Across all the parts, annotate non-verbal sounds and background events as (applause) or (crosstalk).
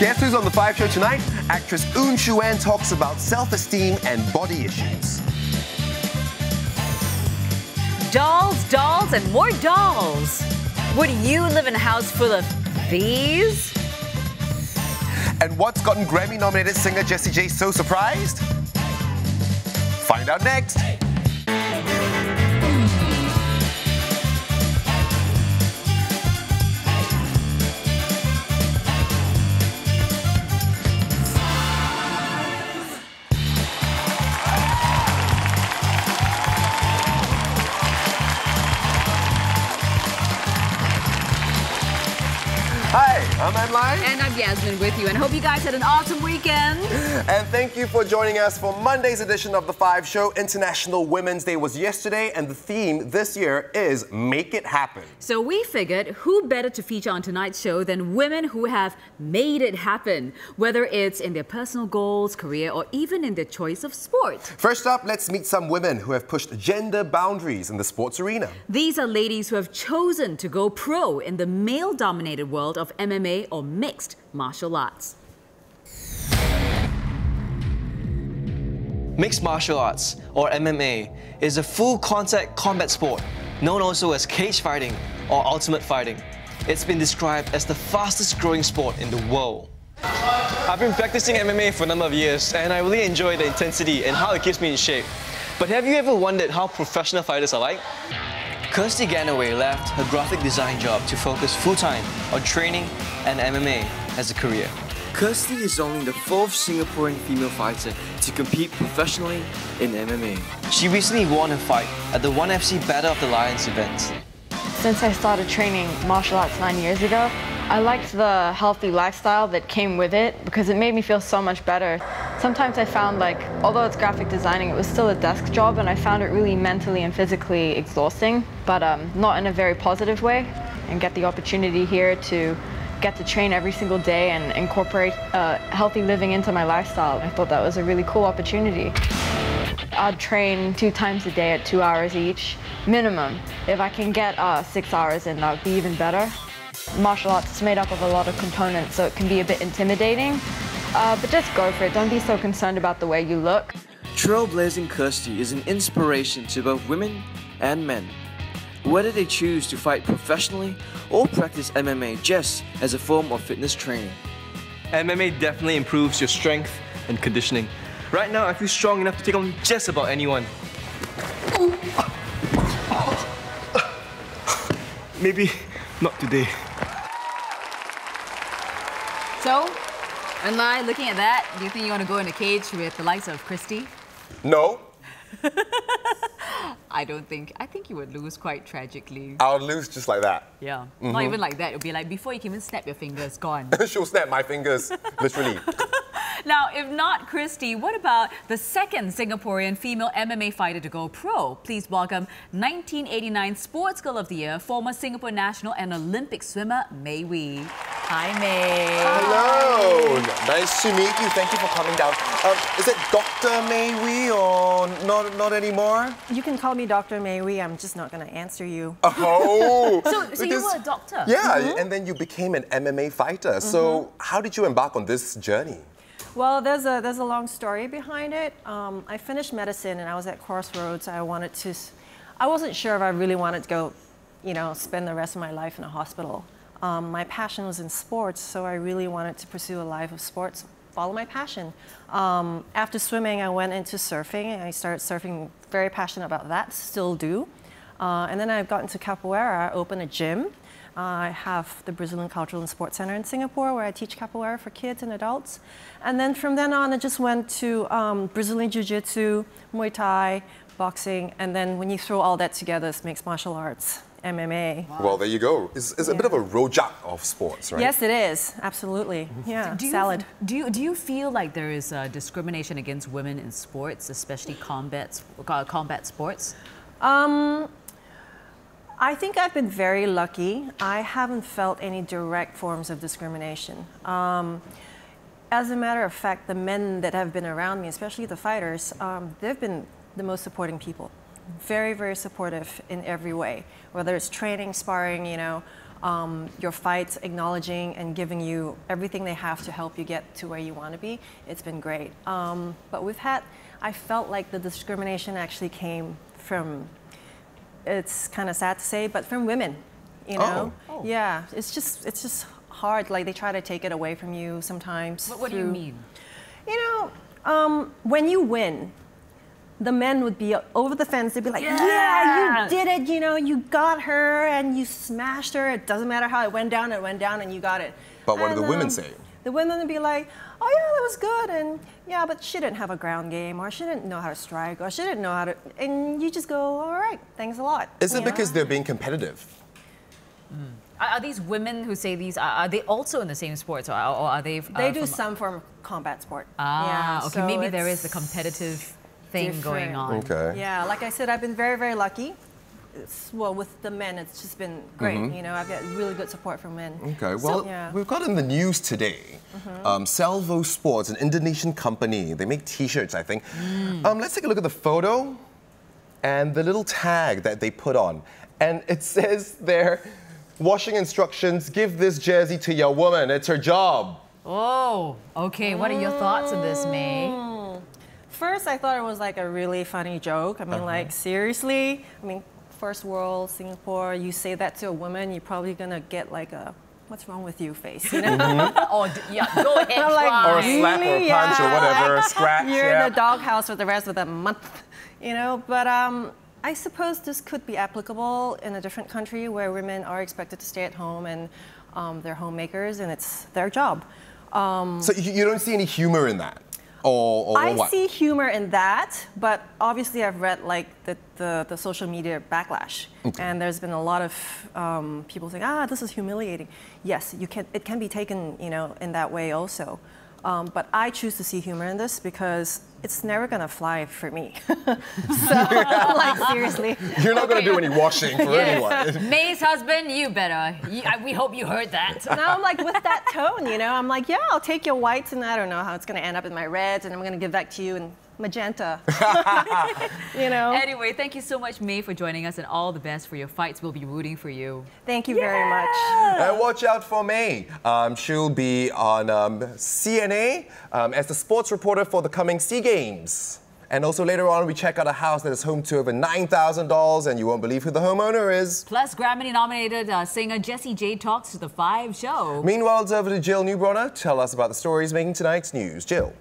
Guess who's on the Five Show tonight? Actress Oon Shu-an talks about self-esteem and body issues. Dolls, dolls, and more dolls. Would you live in a house full of these? And what's gotten Grammy-nominated singer Jessie J so surprised? Find out next. Hi, I'm Lai. And I'm Yasmin with you, and hope you guys had an awesome weekend. And thank you for joining us for Monday's edition of The Five Show. International Women's Day was yesterday, and the theme this year is Make It Happen. So we figured who better to feature on tonight's show than women who have made it happen, whether it's in their personal goals, career, or even in their choice of sport. First up, let's meet some women who have pushed gender boundaries in the sports arena. These are ladies who have chosen to go pro in the male dominated world of MMA or mixed martial arts. Mixed martial arts, or MMA, is a full contact combat sport, known also as cage fighting or ultimate fighting. It's been described as the fastest growing sport in the world. I've been practicing MMA for a number of years, and I really enjoy the intensity and how it keeps me in shape. But have you ever wondered how professional fighters are like? Kirsty Ganaway left her graphic design job to focus full-time on training and MMA as a career. Kirsty is only the fourth Singaporean female fighter to compete professionally in MMA. She recently won a fight at the ONE FC Battle of the Lions event. Since I started training martial arts nine years ago, I liked the healthy lifestyle that came with it because it made me feel so much better. Sometimes I found like, although it's graphic designing, it was still a desk job and I found it really mentally and physically exhausting, but um, not in a very positive way. And get the opportunity here to get to train every single day and incorporate uh, healthy living into my lifestyle. I thought that was a really cool opportunity. I'd train two times a day at two hours each, minimum. If I can get uh, six hours in, that would be even better. Martial arts is made up of a lot of components, so it can be a bit intimidating. Uh, but just go for it. Don't be so concerned about the way you look. Trailblazing Kirsty is an inspiration to both women and men. Whether they choose to fight professionally or practice MMA just as a form of fitness training. MMA definitely improves your strength and conditioning. Right now, I feel strong enough to take on just about anyone. Maybe not today. So, Enlai, looking at that, do you think you want to go in a cage with the likes of Christy? No, (laughs) I don't think. I think you would lose quite tragically. I'll lose just like that. Yeah. Not even like that. It would be like before you can even snap your fingers, gone. (laughs) She'll snap my fingers, (laughs) literally. Now, if not Christy, what about the second Singaporean female MMA fighter to go pro? Please welcome 1989 Sports Girl of the Year, former Singapore national and Olympic swimmer May Ooi. Hi, May. Hello, nice to meet you. Thank you for coming down. Um, is it Dr. May Ooi or not, not anymore? You can call me Dr. May Ooi. I'm just not going to answer you. Oh, (laughs) So, so you because- were a doctor? Yeah, and then you became an MMA fighter. So, how did you embark on this journey? Well, there's a there's a long story behind it. Um, I finished medicine and I was at Crossroads. I wanted to, I wasn't sure if I really wanted to go, you know, spend the rest of my life in a hospital. Um, my passion was in sports, so I really wanted to pursue a life of sports, follow my passion. Um, after swimming, I went into surfing. I started surfing, very passionate about that, still do. Uh, and then I got into capoeira, I opened a gym. Uh, I have the Brazilian Cultural and Sports Center in Singapore where I teach capoeira for kids and adults. And then from then on, I just went to um, Brazilian Jiu Jitsu, Muay Thai, boxing, and then when you throw all that together, it's mixed martial arts, MMA. Well, there you go. It's, it's a bit of a rojak of sports, right? Yes, it is, absolutely. Yeah, Do you, salad. Do you, do you feel like there is uh, discrimination against women in sports, especially combat, uh, combat sports? Um, I think I've been very lucky. I haven't felt any direct forms of discrimination. Um, as a matter of fact, the men that have been around me, especially the fighters, um, they've been the most supporting people. Very, very supportive in every way, whether it's training, sparring, you know. um, your fights, acknowledging and giving you everything they have to help you get to where you want to be. It's been great. Um, but we've had, I felt like the discrimination actually came from, it's kind of sad to say, but from women. You know, Oh. yeah, it's just it's just hard. Like they try to take it away from you sometimes. What, what do you mean? you know, um, when you win, the men would be over the fence. They'd be like, yeah. Yeah. you did it. You know, you got her and you smashed her. It doesn't matter how it went down, it went down and you got it. But what do the women um, say? The women would be like, oh, yeah, that was good. And yeah, but she didn't have a ground game or she didn't know how to strike or she didn't know how to. And you just go, all right, thanks a lot. Is it you know? because they're being competitive? Are, are these women who say these, are, are they also in the same sports or, or are they? They uh, do from- some form of combat sport. Ah, yeah, okay, so maybe there is the it's competitive thing going on. Okay. Yeah, like I said, I've been very, very lucky. It's, well, with the men, it's just been great. You know, I've got really good support from men. Okay, well, yeah. Mm-hmm. we've got in the news today. Um, Salvo Sports, an Indonesian company, they make T-shirts, I think. Mm. Um, let's take a look at the photo and the little tag that they put on, and it (laughs) says there, washing instructions: Give this jersey to your woman. It's her job. Oh, okay. What are your thoughts on this, May? First, I thought it was like a really funny joke. I mean, like seriously. I mean, first world, Singapore. You say that to a woman, you're probably gonna get like a "What's wrong with you?" face. You know, (laughs) oh, d- yeah. Go ahead. (laughs) Like. Or a slap or a Really? punch or whatever, a (laughs) scratch. you're yeah. in the doghouse for the rest of the month. You know, but um, I suppose this could be applicable in a different country where women are expected to stay at home and um, they're homemakers and it's their job. Um, So you, you don't see any humor in that, or, or I what? see humor in that, but obviously I've read like the, the, the social media backlash, and there's been a lot of um, people saying, ah, this is humiliating. Yes, you can. It can be taken, you know, in that way also. Um, but I choose to see humor in this because it's never gonna fly for me. (laughs) so, (laughs) like seriously. You're not going to do any washing for anyone. (laughs) May's husband, you better. You, I, we hope you heard that. Now I'm like with that tone, you know, I'm like, yeah, I'll take your whites and I don't know how it's gonna end up in my reds and I'm gonna give that to you in magenta. (laughs) you know. Anyway, thank you so much, May, for joining us, and all the best for your fights. We'll be rooting for you. Thank you very much. And watch out for May. Um, she'll be on um, CNA um, as the sports reporter for the coming SEA Games. And also later on, we check out a house that is home to over $9,000, and you won't believe who the homeowner is. Plus, Grammy-nominated uh, singer Jessie J talks to the Five Show. Meanwhile, it's over to Jill Neubronner. Tell us about the stories making tonight's news. Jill.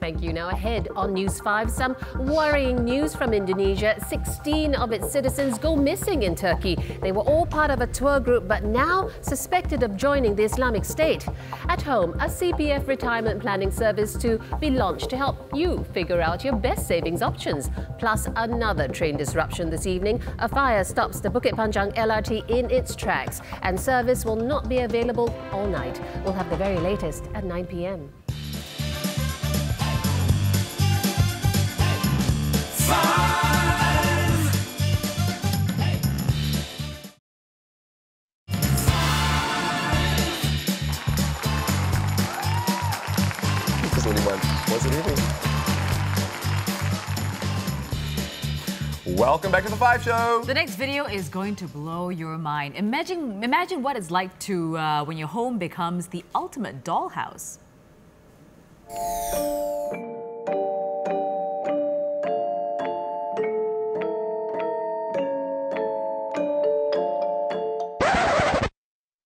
Thank you. Now ahead on News 5, some worrying news from Indonesia. 16 of its citizens go missing in Turkey. They were all part of a tour group but now suspected of joining the Islamic State. At home, a CPF retirement planning service to be launched to help you figure out your best savings options. Plus another train disruption this evening. A fire stops the Bukit Panjang LRT in its tracks and service will not be available all night. We'll have the very latest at 9 p.m. Welcome back to the Five Show. The next video is going to blow your mind. Imagine, imagine what it's like to uh, when your home becomes the ultimate dollhouse.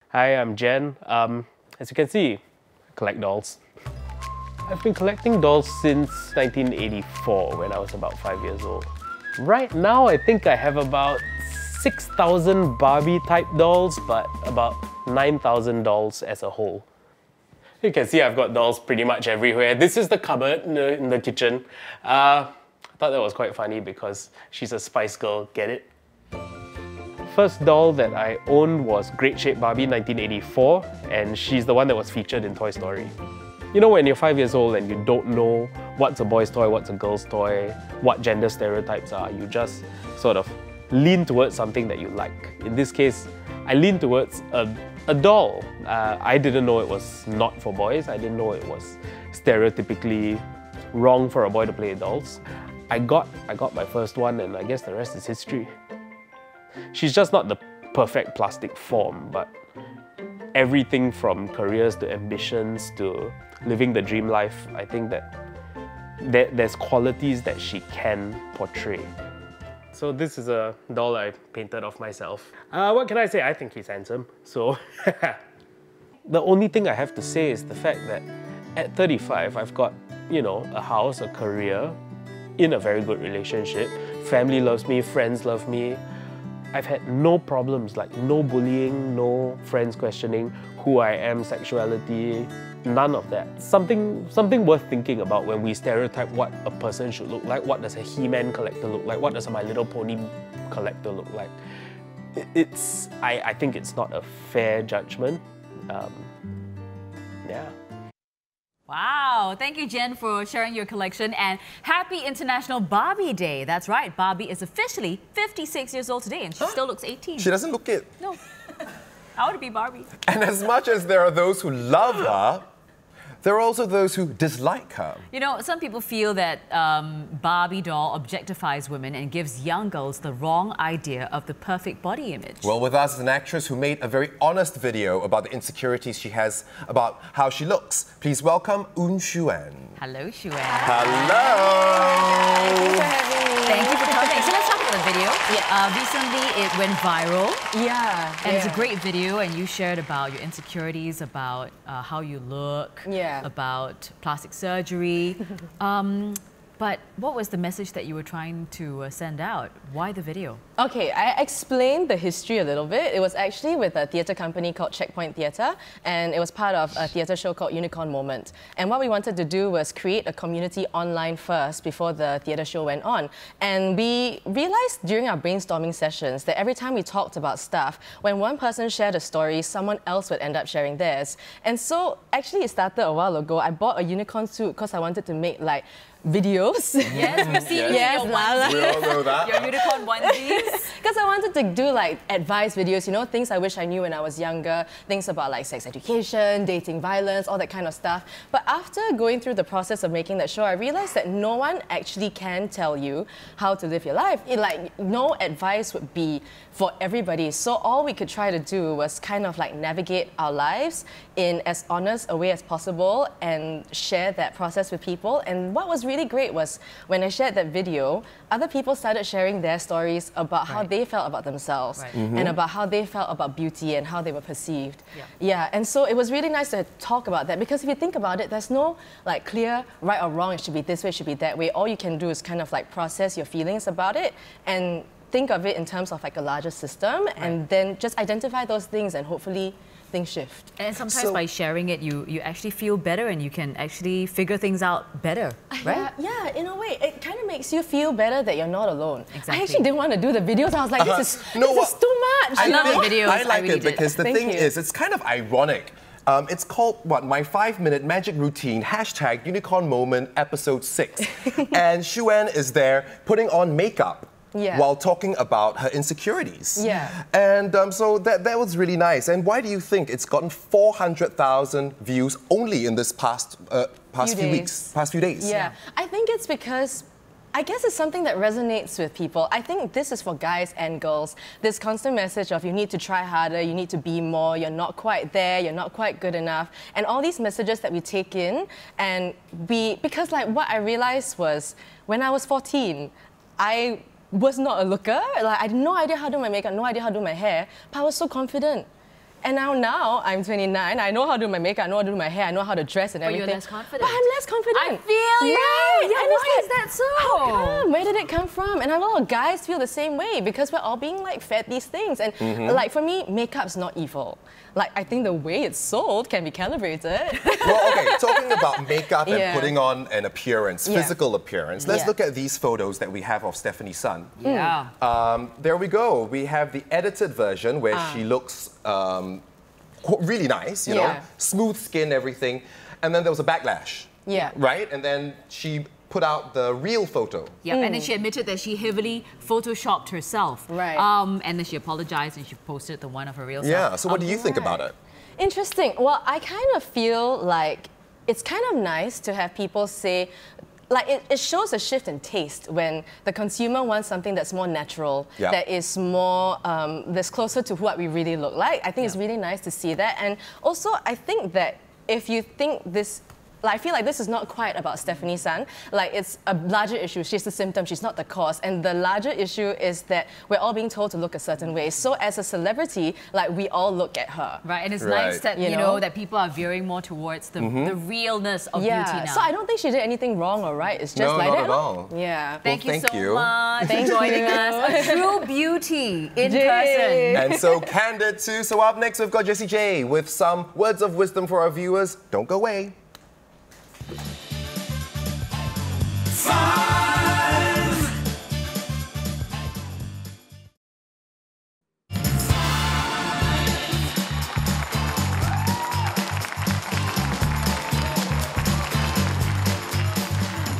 Hi, I'm Jen. Um, as you can see, I collect dolls. I've been collecting dolls since 1984 when I was about five years old. Right now, I think I have about 6,000 Barbie type dolls, but about 9,000 dolls as a whole. You can see I've got dolls pretty much everywhere. This is the cupboard in the, kitchen. Uh, I thought that was quite funny because she's a Spice Girl, get it? First doll that I owned was Great Shape Barbie 1984, and she's the one that was featured in Toy Story. You know, when you're five years old and you don't know what's a boy's toy, what's a girl's toy, what gender stereotypes are, you just sort of lean towards something that you like. In this case, I lean towards a, a doll. Uh, I didn't know it was not for boys, I didn't know it was stereotypically wrong for a boy to play dolls. I got, I got my first one, and I guess the rest is history. She's just not the perfect plastic form, but everything from careers to ambitions to living the dream life. I think that there, there's qualities that she can portray. So this is a doll I painted of myself. Uh, what can I say? I think he's handsome. So (laughs) the only thing I have to say is the fact that at 35, I've got, you know, a house, a career, in a very good relationship. Family loves me, friends love me. I've had no problems, like no bullying, no friends questioning who I am, sexuality, none of that. Something, something worth thinking about when we stereotype what a person should look like. What does a He-Man collector look like? What does a My Little Pony collector look like? It's, I, I think it's not a fair judgment. Um, yeah. Wow. Thank you, Jen, for sharing your collection. And happy International Barbie Day. That's right. Barbie is officially 56 years old today and she still looks 18. She doesn't look it. No. (laughs) I want to be Barbie. And as much as there are those who love her, there are also those who dislike her. You know, some people feel that um, Barbie doll objectifies women and gives young girls the wrong idea of the perfect body image. Well, with us is an actress who made a very honest video about the insecurities she has about how she looks. Please welcome Oon Shu-an. Hello, Shu-an. Hello. Thank you for coming. So let's talk about the video. Yeah. Uh, recently, it went viral. Yeah. And it's a great video, and you shared about your insecurities, about uh, how you look, Yeah. about plastic surgery. (laughs) um, but what was the message that you were trying to uh, send out? Why the video? Okay, I explained the history a little bit. It was actually with a theatre company called Checkpoint Theatre, and it was part of a theatre show called Unicorn Moment. And what we wanted to do was create a community online first before the theatre show went on. And we realized during our brainstorming sessions that every time we talked about stuff, when one person shared a story, someone else would end up sharing theirs. And so actually it started a while ago. I bought a unicorn suit because I wanted to make like videos. Yes, we've seen you in Yes, your Lala. We all know that. (laughs) your unicorn onesies. (laughs) Because I wanted to do like advice videos, you know, things I wish I knew when I was younger, things about like sex education, dating violence, all that kind of stuff. But after going through the process of making that show, I realized that no one actually can tell you how to live your life. It, like no advice would be for everybody. So all we could try to do was kind of like navigate our lives in as honest a way as possible and share that process with people. And what was really great was when I shared that video, other people started sharing their stories about how Right. they felt about themselves Right. Mm-hmm. and about how they felt about beauty and how they were perceived. Yeah. yeah, and so it was really nice to talk about that because if you think about it, there's no like clear right or wrong, it should be this way, it should be that way. All you can do is kind of like process your feelings about it and think of it in terms of like a larger system and then just identify those things and hopefully things shift. And sometimes So- by sharing it, you, you actually feel better and you can actually figure things out better, right? Yeah, yeah, in a way, it kind of makes you feel better that you're not alone. Exactly. I actually didn't want to do the videos. I was like, this is. No, this what- is too much. I you love the videos. I I like really it did. because the Thank thing you. is, it's kind of ironic. Um, it's called what? My five minute magic routine, hashtag unicorn moment, episode six. (laughs) and Shu-an is there putting on makeup. Yeah. While talking about her insecurities. Yeah. And um, so that, that was really nice. And why do you think it's gotten 400,000 views only in this past, uh, past Few few, weeks, past few days? Yeah, I think it's because I guess it's something that resonates with people. I think this is for guys and girls. This constant message of you need to try harder, you need to be more, you're not quite there, you're not quite good enough. And all these messages that we take in and we because like what I realized was when I was 14, I was not a looker. Like I had no idea how to do my makeup, no idea how to do my hair, but I was so confident. And now, now I'm 29. I know how to do my makeup. I know how to do my hair. I know how to dress and But you're everything. less confident. But I'm less confident. I feel you. Right? Yeah, And it's why is that so? How come? Where did it come from? And a lot of guys feel the same way because we're all being like fed these things. And Mm-hmm. like for me, makeup's not evil. Like I think the way it's sold can be calibrated. well, okay, talking about makeup and (laughs) Yeah. putting on an appearance, Yeah. physical appearance, let's Yeah. look at these photos that we have of Stephanie Sun. Yeah. Um, there we go. We have the edited version where she looks um, really nice, you know, Ah. Smooth skin, everything. And then there was a backlash. Yeah. Right? And then she put out the real photo. Yep, and then she admitted that she heavily photoshopped herself. Right. Um, and then she apologized and she posted the one of her real Yeah. self. So what Um, do you think about it? Interesting. Well, I kind of feel like it's kind of nice to have people say, like it, it shows a shift in taste when the consumer wants something that's more natural, Yeah. that is more um, that's closer to what we really look like. I think it's really nice to see that, and also I think that if you think this. Like, I feel like this is not quite about Stephanie Sun. Like, it's a larger issue. She's the symptom, she's not the cause. And the larger issue is that we're all being told to look a certain way. So, as a celebrity, like, we all look at her. Right, and it's Right. nice that You you know? know? that people are veering more towards the, Mm-hmm. the realness of Yeah, beauty now. so I don't think she did anything wrong or right. It's just No, like not that. at all. Yeah. Thank Well, you thank so you. much Thank for joining you. us. A true beauty in Yay. person. and so candid too. So up next, we've got Jessie J with some words of wisdom for our viewers. Don't go away.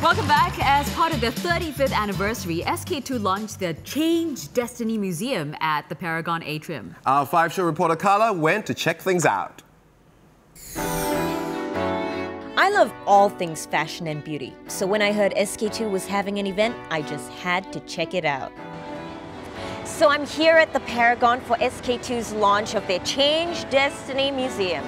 Welcome back. As part of their 35th anniversary, SK-II launched their Change Destiny Museum at the Paragon Atrium. Our five-show reporter Carla went to check things out. I love all things fashion and beauty, so when I heard SK-II was having an event, I just had to check it out. So I'm here at the Paragon for SK-II's launch of their Change Destiny Museum.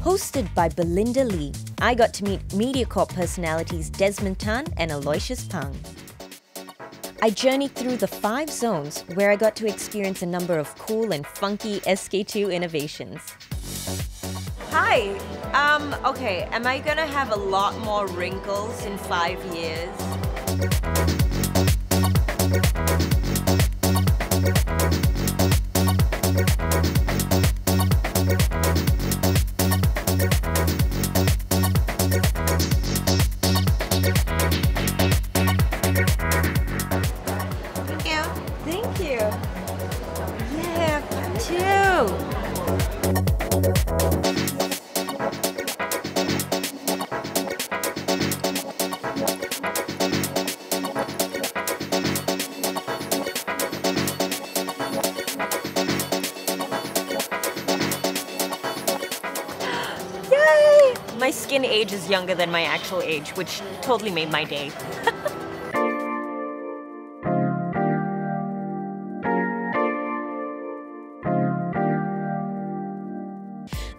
Hosted by Belinda Lee, I got to meet MediaCorp personalities Desmond Tan and Aloysius Pang. I journeyed through the five zones where I got to experience a number of cool and funky SK-II innovations. Hi. Um, okay, am I gonna have a lot more wrinkles in five years? Younger than my actual age, which totally made my day. (laughs)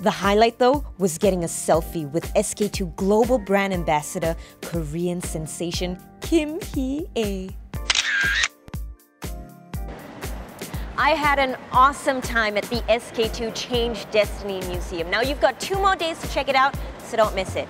The highlight, though, was getting a selfie with SK-II Global Brand Ambassador, Korean sensation Kim Hee-ae. I had an awesome time at the SK-II Change Destiny Museum. Now you've got two more days to check it out, so don't miss it.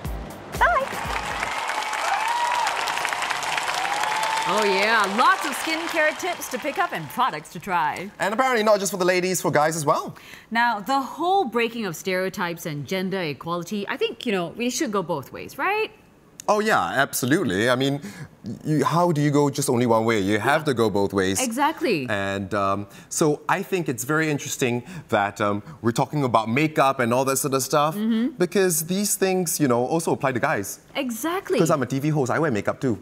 Oh yeah, lots of skincare tips to pick up and products to try. And apparently not just for the ladies, for guys as well. Now, the whole breaking of stereotypes and gender equality, I think, you know, we should go both ways, right? Oh yeah, absolutely. I mean, you, how do you go just only one way? You have to go both ways. Exactly. And um, so I think it's very interesting that um, we're talking about makeup and all that sort of stuff Mm-hmm. because these things, you know, also apply to guys. Exactly. Because I'm a TV host, I wear makeup too.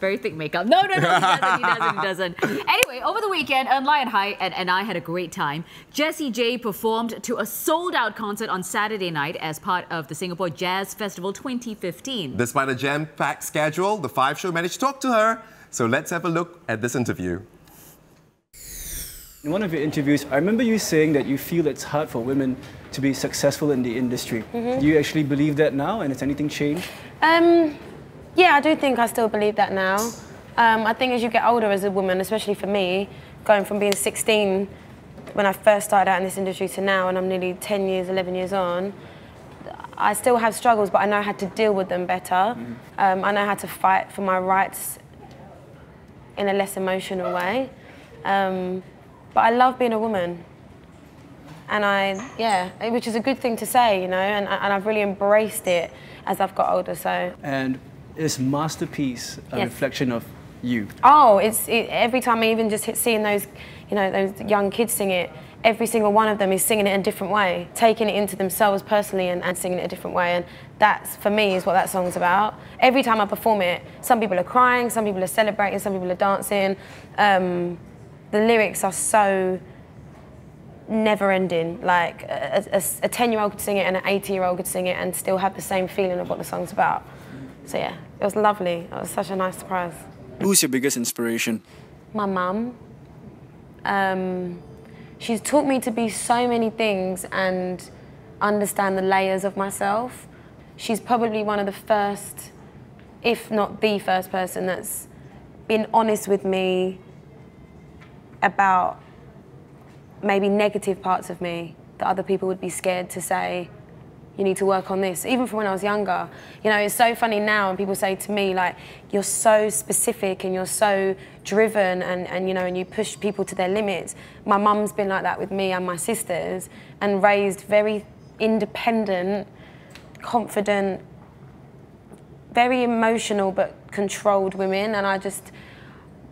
Very thick makeup. No, no, no, he doesn't, he doesn't, he doesn't. (laughs) Anyway, over the weekend, Eun Lion High and, and I had a great time. Jessie J performed to a sold-out concert on Saturday night as part of the Singapore Jazz Festival 2015. Despite a jam-packed schedule, the five show managed to talk to her. So let's have a look at this interview. In one of your interviews, I remember you saying that you feel it's hard for women to be successful in the industry. Do you actually believe that now, and has anything changed? Um, yeah, I do think I still believe that now. Um, I think as you get older as a woman, especially for me, going from being 16 when I first started out in this industry to now, and I'm nearly 10 years, 11 years on, I still have struggles, but I know how to deal with them better. Um, I know how to fight for my rights in a less emotional way. Um, but I love being a woman. And I, yeah, which is a good thing to say, you know, and, and I've really embraced it as I've got older, so. And is Masterpiece a Yes. reflection of you? Oh, it's it, every time I even just hit seeing those, you know, those young kids sing it. Every single one of them is singing it in a different way, taking it into themselves personally and, and singing it a different way. And that's for me is what that song's about. Every time I perform it, some people are crying, some people are celebrating, some people are dancing. Um, the lyrics are so never ending. Like a, a 10 year old could sing it and an 80 year old could sing it and still have the same feeling of what the song's about. So yeah, it was lovely. It was such a nice surprise. Who's your biggest inspiration? My mum. Um, she's taught me to be so many things and understand the layers of myself. She's probably one of the first, if not the first person that's been honest with me about maybe negative parts of me that other people would be scared to say, you need to work on this. Even from when I was younger. You know, it's so funny now when people say to me, like, you're so specific and you're so driven and, and you know, and you push people to their limits. My mum's been like that with me and my sisters and raised very independent, confident, very emotional but controlled women. And I just,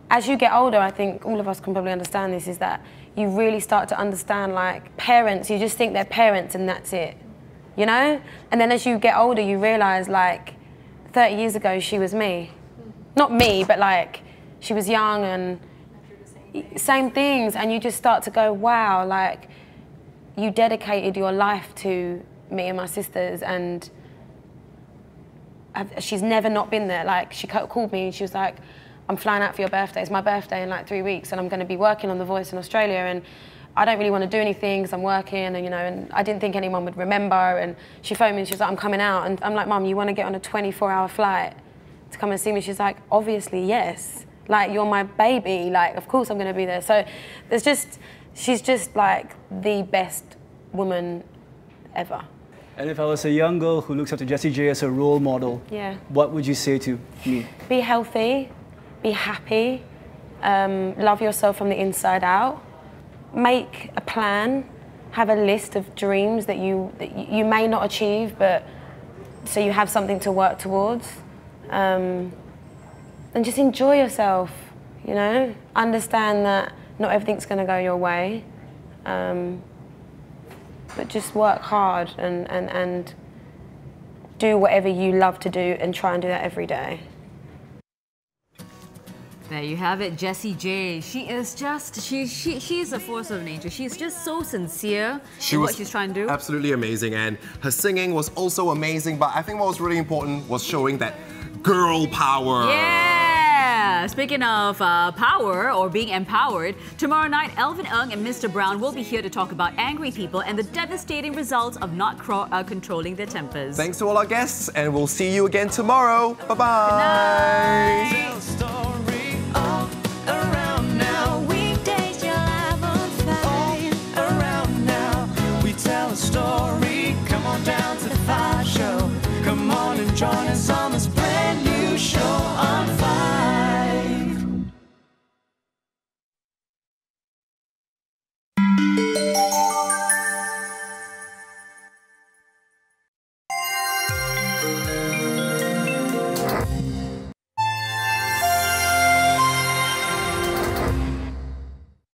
as you get older, I think all of us can probably understand this, is that you really start to understand like parents, you just think they're parents and that's it, you know? And then as you get older, you realize like 30 years ago, she was me. Not me, but like she was young and same things. And you just start to go, wow, like you dedicated your life to me and my sisters and she's never not been there. Like she called me and she was like, I'm flying out for your birthday. It's my birthday in like three weeks, and I'm going to be working on The Voice in Australia. And I don't really want to do anything because I'm working, and you know, and I didn't think anyone would remember. And she phoned me and she was like, I'm coming out. And I'm like, Mum, you want to get on a 24 hour flight to come and see me? She's like, Obviously, yes. Like, you're my baby. Like, of course I'm going to be there. So there's just, she's just like the best woman ever. And if I was a young girl who looks up to Jessie J as a role model, yeah. what would you say to me? Be healthy, be happy, um, love yourself from the inside out, make a plan, have a list of dreams that you, that you may not achieve, but so you have something to work towards. Um, and just enjoy yourself, you know? Understand that not everything's going to go your way. Um, but just work hard and, and, and do whatever you love to do and try and do that every day. There you have it, Jessie J. She is just, she, she, she's a force of nature. She's just so sincere she in what she's trying to do. Absolutely amazing. And her singing was also amazing. But I think what was really important was showing that girl power. Yeah! Speaking of uh, power or being empowered, tomorrow night, Elvin Ng and Mr. Brown will be here to talk about angry people and the devastating results of not uh, controlling their tempers. Thanks to all our guests, and we'll see you again tomorrow. Bye-bye. Good